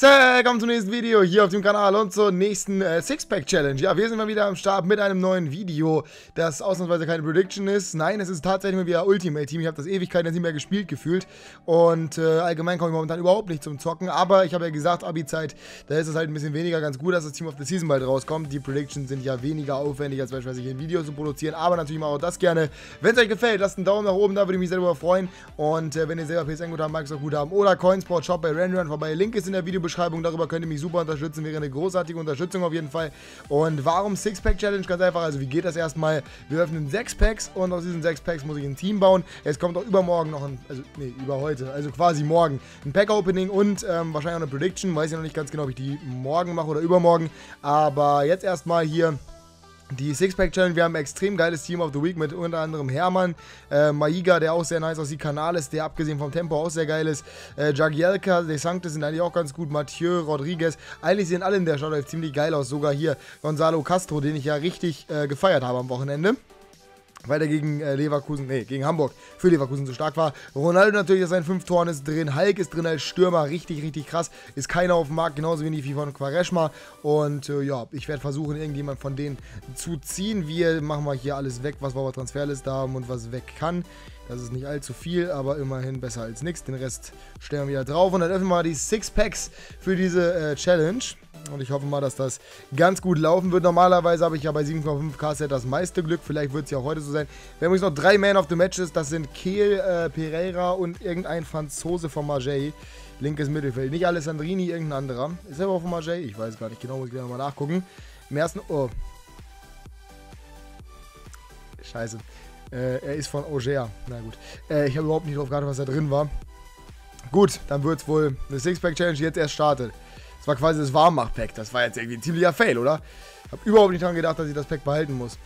Willkommen zum nächsten Video hier auf dem Kanal und zur nächsten äh, Sixpack-Challenge. Ja, wir sind mal wieder am Start mit einem neuen Video, das ausnahmsweise keine Prediction ist. Nein, es ist tatsächlich mal wieder Ultimate Team. Ich habe das Ewigkeiten nicht mehr gespielt gefühlt und äh, allgemein komme ich momentan überhaupt nicht zum Zocken. Aber ich habe ja gesagt, Abi-Zeit, da ist es halt ein bisschen weniger ganz gut, dass das Team of the Season bald rauskommt. Die Predictions sind ja weniger aufwendig, als beispielsweise hier ein Video zu produzieren. Aber natürlich mache auch das gerne. Wenn es euch gefällt, lasst einen Daumen nach oben, da würde ich mich sehr darüber freuen. Und äh, wenn ihr selber PSN-Guthaben, Microsoft-Guthaben oder Coinsport Shop bei Randrun vorbei, Link ist in der Video Videobeschreibung. Darüber könnt ihr mich super unterstützen. Wäre eine großartige Unterstützung auf jeden Fall. Und warum Sixpack Challenge? Ganz einfach. Also, wie geht das erstmal? Wir öffnen sechs Packs und aus diesen sechs Packs muss ich ein Team bauen. Es kommt auch übermorgen noch ein, also, nee, über heute, also quasi morgen, ein Pack-Opening und ähm, wahrscheinlich auch eine Prediction. Weiß ich noch nicht ganz genau, ob ich die morgen mache oder übermorgen. Aber jetzt erstmal hier die Sixpack-Challenge, wir haben ein extrem geiles Team of the Week mit unter anderem Hermann, äh, Maiga, der auch sehr nice aussieht, Canales, der abgesehen vom Tempo auch sehr geil ist, äh, Jagielka, De Sanctis sind eigentlich auch ganz gut, Mathieu, Rodriguez, eigentlich sehen alle in der Startelf ziemlich geil aus, sogar hier Gonzalo Castro, den ich ja richtig äh, gefeiert habe am Wochenende weil er gegen äh, Leverkusen, nee, gegen Hamburg für Leverkusen so stark war. Ronaldo natürlich, sein fünf Toren ist drin. Hulk ist drin als Stürmer, richtig, richtig krass. Ist keiner auf dem Markt, genauso wenig wie von Quaresma. Und äh, ja, ich werde versuchen, irgendjemand von denen zu ziehen. Wir machen mal hier alles weg, was wir der Transferliste haben und was weg kann. Das ist nicht allzu viel, aber immerhin besser als nichts. Den Rest stellen wir wieder drauf. Und dann öffnen wir mal die Six Packs für diese äh, Challenge. Und ich hoffe mal, dass das ganz gut laufen wird. Normalerweise habe ich ja bei 7,5k Set das meiste Glück. Vielleicht wird es ja auch heute so sein. Wir haben übrigens noch drei Man of the Matches. Das sind Kehl, äh, Pereira und irgendein Franzose von Marseille. Linkes Mittelfeld. Nicht Alessandrini, irgendein anderer. Ist er aber von Marseille? Ich weiß gar nicht genau. Muss ich gleich nochmal nachgucken. Im ersten... Oh. Scheiße. Äh, er ist von Auger. Na gut. Äh, ich habe überhaupt nicht drauf geachtet, was da drin war. Gut, dann wird es wohl eine Sixpack-Challenge jetzt erst startet. Das war quasi das Warmmach-Pack. Das war jetzt irgendwie ein ziemlicher Fail, oder? Hab überhaupt nicht daran gedacht, dass ich das Pack behalten muss.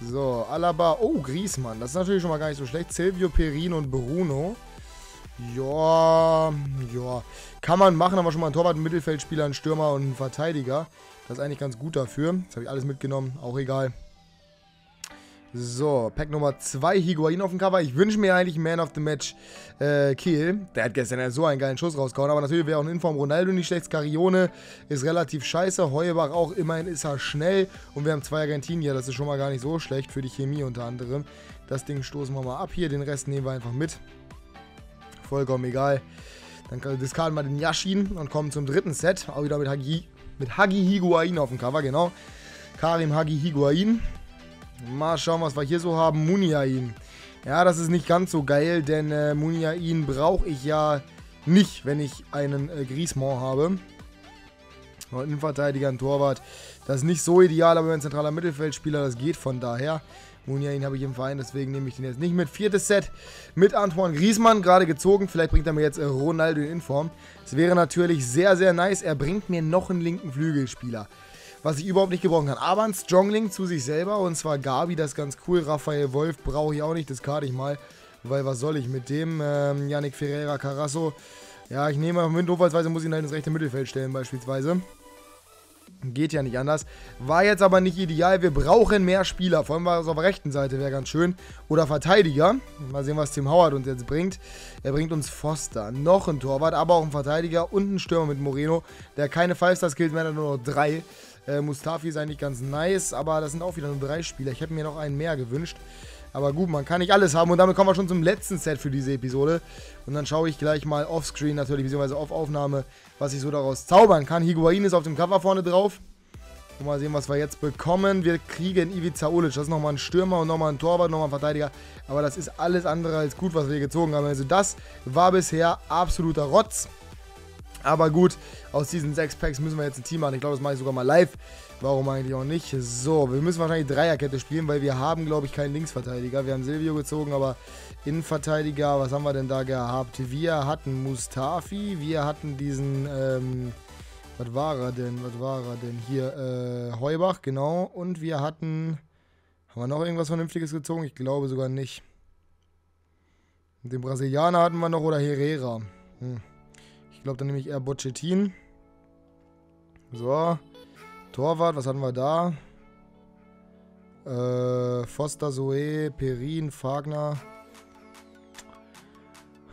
So, Alaba. Oh, Griesmann. Das ist natürlich schon mal gar nicht so schlecht. Silvio, Perin und Bruno. Ja, ja. Kann man machen, aber schon mal ein Torwart, ein Mittelfeldspieler, ein Stürmer und ein Verteidiger. Das ist eigentlich ganz gut dafür. Das habe ich alles mitgenommen. Auch egal. So, Pack Nummer 2, Higuain auf dem Cover. Ich wünsche mir eigentlich Man of the Match äh, Kiel. Der hat gestern ja so einen geilen Schuss rausgehauen. Aber natürlich wäre auch ein Inform Ronaldo nicht schlecht. Scarione ist relativ scheiße. Heuebach auch, immerhin ist er schnell. Und wir haben zwei Argentinier. Das ist schon mal gar nicht so schlecht für die Chemie unter anderem. Das Ding stoßen wir mal ab hier. Den Rest nehmen wir einfach mit. Vollkommen egal. Dann diskarden wir den Yashin und kommen zum dritten Set. Auch wieder mit Hagi, mit Hagi Higuain auf dem Cover, genau. Karim Hagi Higuain. Mal schauen, was wir hier so haben. Muniain. Ja, das ist nicht ganz so geil, denn äh, Muniain brauche ich ja nicht, wenn ich einen äh, Griezmann habe. Und Innenverteidiger, ein Torwart. Das ist nicht so ideal, aber ein zentraler Mittelfeldspieler, das geht von daher. Muniain habe ich im Verein, deswegen nehme ich den jetzt nicht mit. Viertes Set mit Antoine Griezmann, gerade gezogen. Vielleicht bringt er mir jetzt äh, Ronaldo in Inform. Das wäre natürlich sehr, sehr nice. Er bringt mir noch einen linken Flügelspieler was ich überhaupt nicht gebrauchen kann. Aber ein Strongling zu sich selber und zwar Gabi, das ist ganz cool. Raphael Wolf brauche ich auch nicht, das karte ich mal. Weil was soll ich mit dem? Ähm, Yannick Ferreira Carasso. Ja, ich nehme auf notfallsweise muss ich ihn halt ins rechte Mittelfeld stellen beispielsweise. Geht ja nicht anders. War jetzt aber nicht ideal. Wir brauchen mehr Spieler. Vor allem war es auf der rechten Seite, wäre ganz schön. Oder Verteidiger. Mal sehen, was Tim Howard uns jetzt bringt. Er bringt uns Foster. Noch ein Torwart, aber auch ein Verteidiger und ein Stürmer mit Moreno. Der keine 5-Star-Skills mehr hat, nur noch drei. Äh, Mustafi ist eigentlich ganz nice, aber das sind auch wieder nur drei Spieler. Ich hätte mir noch einen mehr gewünscht. Aber gut, man kann nicht alles haben. Und damit kommen wir schon zum letzten Set für diese Episode. Und dann schaue ich gleich mal offscreen natürlich, beziehungsweise auf Aufnahme, was ich so daraus zaubern kann. Higuain ist auf dem Cover vorne drauf. Und mal sehen, was wir jetzt bekommen. Wir kriegen Ivica Olic. Das ist nochmal ein Stürmer und nochmal ein Torwart, nochmal ein Verteidiger. Aber das ist alles andere als gut, was wir gezogen haben. Also das war bisher absoluter Rotz. Aber gut, aus diesen sechs Packs müssen wir jetzt ein Team machen. Ich glaube, das mache ich sogar mal live. Warum eigentlich auch nicht? So, wir müssen wahrscheinlich Dreierkette spielen, weil wir haben, glaube ich, keinen Linksverteidiger. Wir haben Silvio gezogen, aber Innenverteidiger, was haben wir denn da gehabt? Wir hatten Mustafi, wir hatten diesen, ähm, was war er denn? Was war er denn? Hier, äh, Heubach, genau. Und wir hatten, haben wir noch irgendwas Vernünftiges gezogen? Ich glaube sogar nicht. Den Brasilianer hatten wir noch oder Herrera. Hm. Ich glaube, dann nehme ich eher Bocchetin. So. Torwart, was hatten wir da? Äh, Foster, Zoe, Perin, Fagner.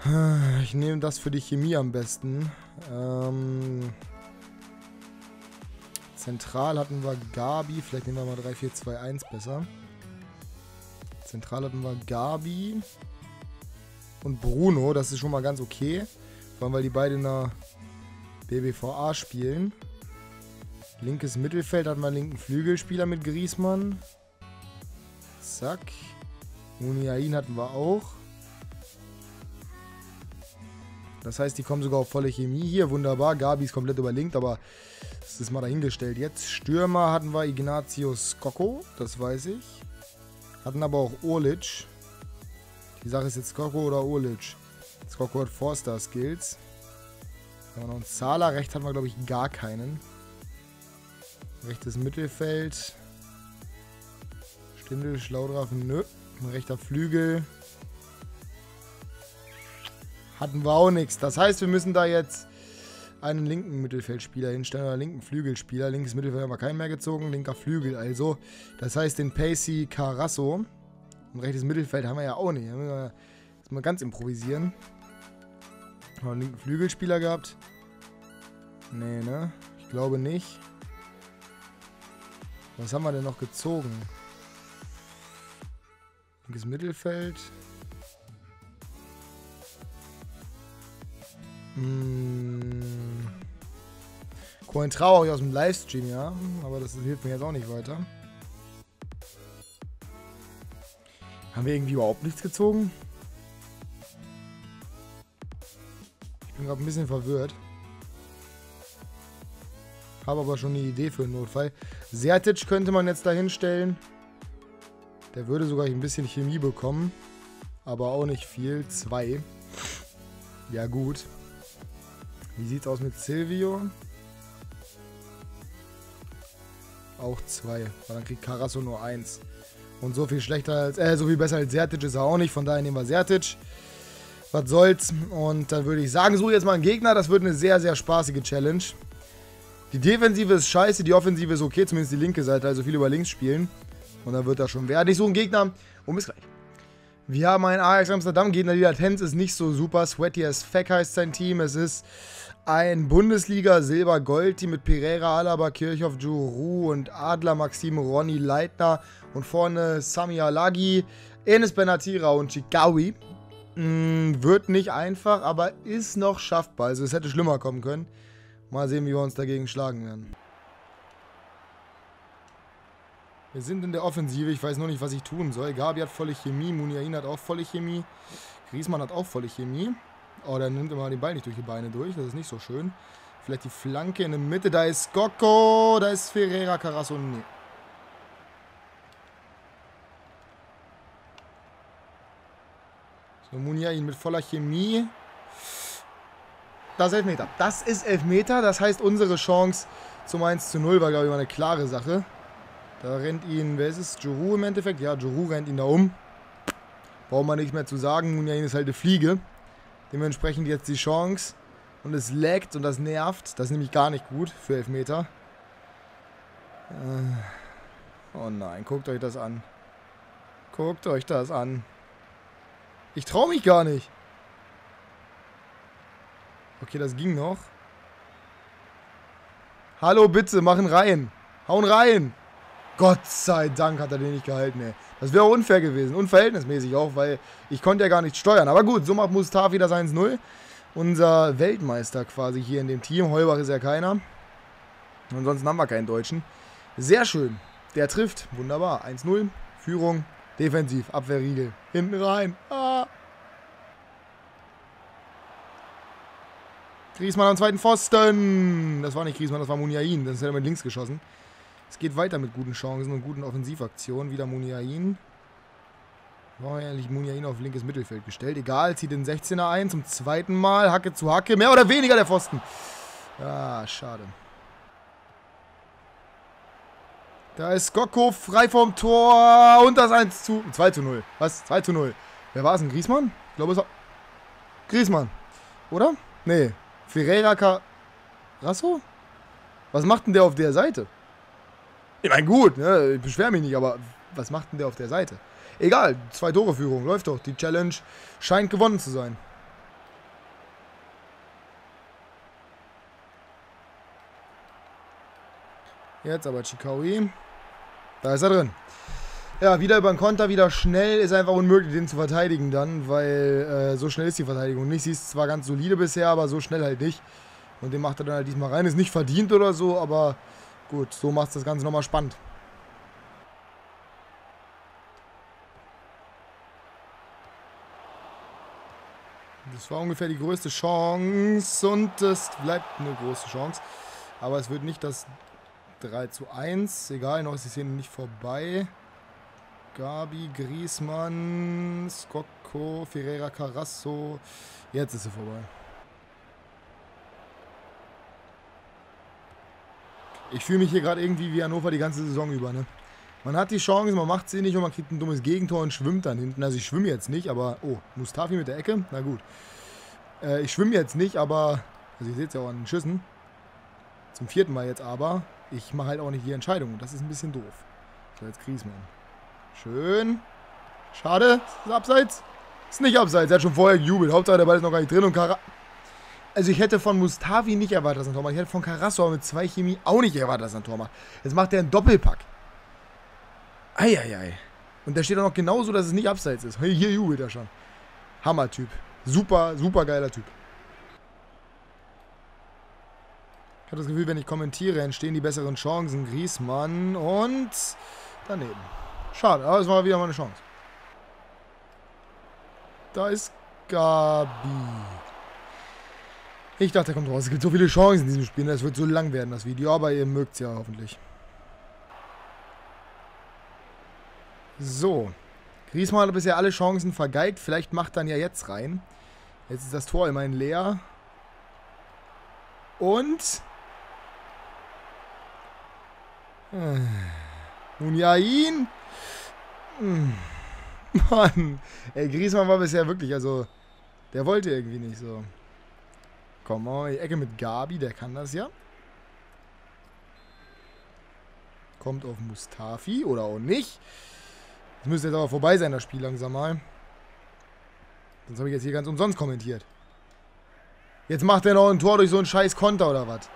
Ich nehme das für die Chemie am besten. Ähm, zentral hatten wir Gabi. Vielleicht nehmen wir mal 3-4-2-1 besser. Zentral hatten wir Gabi und Bruno. Das ist schon mal ganz okay. Vor allem, weil die beide in der BBVA spielen. Linkes Mittelfeld hatten wir einen linken Flügelspieler mit Griesmann. Zack. Muniain hatten wir auch. Das heißt, die kommen sogar auf volle Chemie hier. Wunderbar. Gabi ist komplett überlinkt, aber das ist mal dahingestellt. Jetzt Stürmer hatten wir Ignatius Skoko, das weiß ich. Hatten aber auch Orlic. Die Sache ist jetzt Skoko oder Orlic. Skoko hat Four-Star-Skills. Haben wir noch einen Zahler. Rechts hatten wir, glaube ich, gar keinen. Rechtes Mittelfeld. Stindel, Schlaudraffen, nö. Rechter Flügel. Hatten wir auch nichts. Das heißt, wir müssen da jetzt einen linken Mittelfeldspieler hinstellen oder linken Flügelspieler. Linkes Mittelfeld haben wir keinen mehr gezogen, linker Flügel also. Das heißt, den Pacey Carasso. Und rechtes Mittelfeld haben wir ja auch nicht. Jetzt mal ganz improvisieren. Haben wir einen linken Flügelspieler gehabt? Nee, ne? Ich glaube nicht. Was haben wir denn noch gezogen? Linkes Mittelfeld. Cointrao habe ich aus dem Livestream, ja. Aber das hilft mir jetzt auch nicht weiter. Haben wir irgendwie überhaupt nichts gezogen? Bin gerade ein bisschen verwirrt. Habe aber schon eine Idee für einen Notfall. Sertic könnte man jetzt da hinstellen. Der würde sogar ein bisschen Chemie bekommen. Aber auch nicht viel. Zwei. Ja gut. Wie sieht's aus mit Silvio? Auch zwei. Weil dann kriegt Carasso nur eins. Und so viel schlechter als, äh, so viel besser als Sertic ist er auch nicht. Von daher nehmen wir Sertic. Was soll's. Und dann würde ich sagen, suche jetzt mal einen Gegner. Das wird eine sehr, sehr spaßige Challenge. Die Defensive ist scheiße, die Offensive ist okay, zumindest die linke Seite, also viel über links spielen. Und dann wird das schon werden. Ich suche einen Gegner und bis gleich. Wir haben einen Ajax Amsterdam Gegner, die Latenz ist nicht so super. Sweaty as Feck heißt sein Team. Es ist ein Bundesliga Silber-Gold-Team mit Pereira, Alaba, Kirchhoff, Juru und Adler, Maxim, Ronny, Leitner und vorne Sami Alagi, Enes Benatira und Chikawi. Mm, wird nicht einfach, aber ist noch schaffbar. Also es hätte schlimmer kommen können. Mal sehen, wie wir uns dagegen schlagen werden. Wir sind in der Offensive. Ich weiß noch nicht, was ich tun soll. Gabi hat volle Chemie. Muniain hat auch volle Chemie. Griesmann hat auch volle Chemie. Oh, der nimmt immer den Ball nicht durch die Beine durch. Das ist nicht so schön. Vielleicht die Flanke in der Mitte. Da ist Gocco. Da ist Ferreira Carasso. Nee. So, Muniain mit voller Chemie. Das ist Elfmeter. Das ist Elfmeter. Das heißt, unsere Chance zum 1 zu 0 war, glaube ich, mal eine klare Sache. Da rennt ihn, wer ist es? Juru im Endeffekt? Ja, Juru rennt ihn da um. Braucht man nicht mehr zu sagen. Muniain ist halt eine Fliege. Dementsprechend jetzt die Chance. Und es laggt und das nervt. Das ist nämlich gar nicht gut für Elfmeter. Äh, oh nein, guckt euch das an. Guckt euch das an. Ich traue mich gar nicht. Okay, das ging noch. Hallo, bitte, machen rein. Hauen rein. Gott sei Dank hat er den nicht gehalten, ey. Das wäre unfair gewesen. Unverhältnismäßig auch, weil ich konnte ja gar nicht steuern. Aber gut, so macht Mustafi das 1-0. Unser Weltmeister quasi hier in dem Team. Heubach ist ja keiner. Ansonsten haben wir keinen Deutschen. Sehr schön. Der trifft. Wunderbar. 1-0. Führung. Defensiv. Abwehrriegel. Hinten rein. Ah. Griesmann am zweiten Pfosten. Das war nicht Griesmann, das war Muniain. Das ist ja mit links geschossen. Es geht weiter mit guten Chancen und guten Offensivaktionen. Wieder Muniain. War eigentlich Muniain auf linkes Mittelfeld gestellt. Egal, zieht den 16er ein zum zweiten Mal. Hacke zu Hacke. Mehr oder weniger der Pfosten. Ah, schade. Da ist Gokko frei vom Tor. Und das 1 zu... 2 zu 0. Was? 2 zu 0. Wer war es denn? Griesmann? Ich glaube, es war... Griesmann. Oder? Nee. Ferreira Carrasso? Was macht denn der auf der Seite? Ich meine, gut, ne? ich beschwere mich nicht, aber was macht denn der auf der Seite? Egal, zwei Tore Führung, läuft doch. Die Challenge scheint gewonnen zu sein. Jetzt aber Chikaui. Da ist er drin. Ja, wieder über den Konter, wieder schnell. Ist einfach unmöglich, den zu verteidigen dann, weil äh, so schnell ist die Verteidigung nicht. Sie ist zwar ganz solide bisher, aber so schnell halt nicht. Und den macht er dann halt diesmal rein. Ist nicht verdient oder so, aber gut, so macht das Ganze nochmal spannend. Das war ungefähr die größte Chance und es bleibt eine große Chance. Aber es wird nicht das 3 zu 1. Egal, noch ist die Szene nicht vorbei. Gabi, Griesmann, Scocco, Ferreira, Carasso. Jetzt ist sie vorbei. Ich fühle mich hier gerade irgendwie wie Hannover die ganze Saison über, ne? Man hat die Chance, man macht sie nicht und man kriegt ein dummes Gegentor und schwimmt dann hinten. Also ich schwimme jetzt nicht, aber... Oh, Mustafi mit der Ecke? Na gut. Äh, ich schwimme jetzt nicht, aber... Also ihr seht es ja auch an den Schüssen. Zum vierten Mal jetzt aber. Ich mache halt auch nicht die Entscheidung. Das ist ein bisschen doof. So, jetzt Griesmann. Schön. Schade. Ist abseits? Ist nicht abseits. Er hat schon vorher gejubelt. Hauptsache der Ball ist noch gar nicht drin und Kara... Also ich hätte von Mustafi nicht erwartet, dass er ein Tor macht. Ich hätte von Carasso mit zwei Chemie auch nicht erwartet, dass er ein Tor macht. Jetzt macht er einen Doppelpack. Eieiei. Und der steht auch noch genauso, dass es nicht abseits ist. Hier, hier jubelt er schon. Hammer-Typ. Super, super geiler Typ. Ich habe das Gefühl, wenn ich kommentiere, entstehen die besseren Chancen. Griesmann und daneben. Schade, aber es war wieder mal eine Chance. Da ist Gabi. Ich dachte, er kommt raus. Es gibt so viele Chancen in diesem Spiel. Es wird so lang werden, das Video. Aber ihr mögt es ja hoffentlich. So. Griezmann hat bisher alle Chancen vergeigt. Vielleicht macht dann ja jetzt rein. Jetzt ist das Tor immerhin leer. Und... Munjain. Hm. Mann. Ey, Griezmann war bisher wirklich, also... Der wollte irgendwie nicht so. Komm mal, die Ecke mit Gabi, der kann das ja. Kommt auf Mustafi oder auch nicht. Das müsste jetzt aber vorbei sein, das Spiel langsam mal. Sonst habe ich jetzt hier ganz umsonst kommentiert. Jetzt macht er noch ein Tor durch so einen scheiß Konter oder was?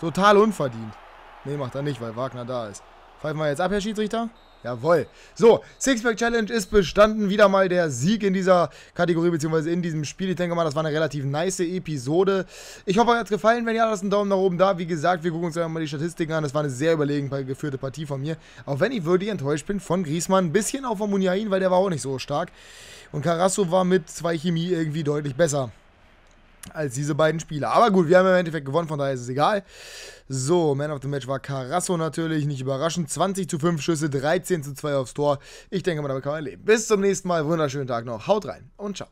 Total unverdient. Nee, macht er nicht, weil Wagner da ist. Pfeifen wir jetzt ab, Herr Schiedsrichter? Jawohl. So, Sixpack Challenge ist bestanden. Wieder mal der Sieg in dieser Kategorie, beziehungsweise in diesem Spiel. Ich denke mal, das war eine relativ nice Episode. Ich hoffe, euch hat es gefallen. Wenn ja, lasst einen Daumen nach oben da. Wie gesagt, wir gucken uns ja mal die Statistiken an. Das war eine sehr überlegen geführte Partie von mir. Auch wenn ich wirklich enttäuscht bin von Griesmann. Ein bisschen auch von Muniain, weil der war auch nicht so stark. Und Carasso war mit zwei Chemie irgendwie deutlich besser als diese beiden Spieler. Aber gut, wir haben im Endeffekt gewonnen, von daher ist es egal. So, Man of the Match war Carasso natürlich, nicht überraschend. 20 zu 5 Schüsse, 13 zu 2 aufs Tor. Ich denke mal, damit kann man leben. Bis zum nächsten Mal, wunderschönen Tag noch. Haut rein und ciao.